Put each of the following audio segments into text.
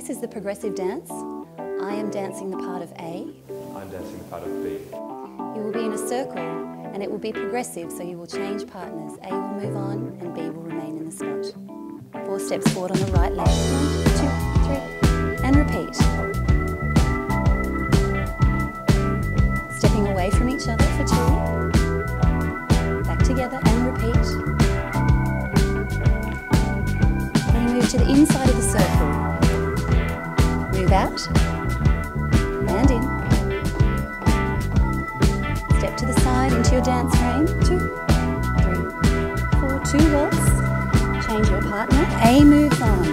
This is the progressive dance. I am dancing the part of A. I'm dancing the part of B. You will be in a circle and it will be progressive, so you will change partners. A will move on and B will remain in the spot. Four steps forward on the right leg. One, two, three, and repeat. Stepping away from each other for two. Back together and repeat. Then you move to the inside of the circle. Out and in. Step to the side into your dance frame. Two, three, four, two waltz. Change your partner. A moves on.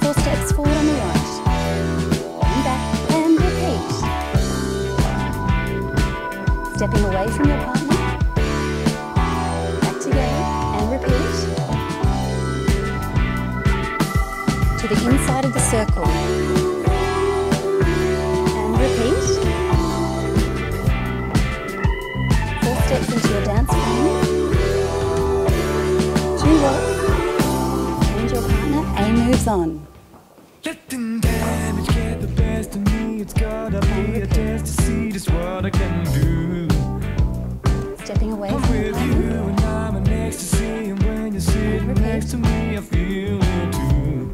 Four steps forward on the right. And back and repeat. Stepping away from your partner. Back together and repeat. To the inside of the circle. Steps into your dance frame. Two walks. Change your partner. A moves on. Letting damage get the best of me. It's gotta be a test to see just what I can do. Stepping away from your partner. I'm in ecstasy. And when you're sitting next to me, I feel it too.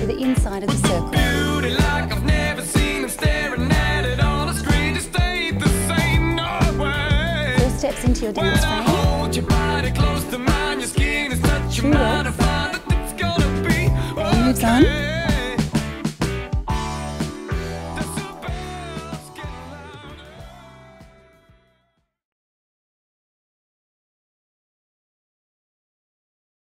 To the inside of the circle. Into your When dance I frame. hold your body close to mine, your skin is touching mine. I find that it's gonna be moves on. okay.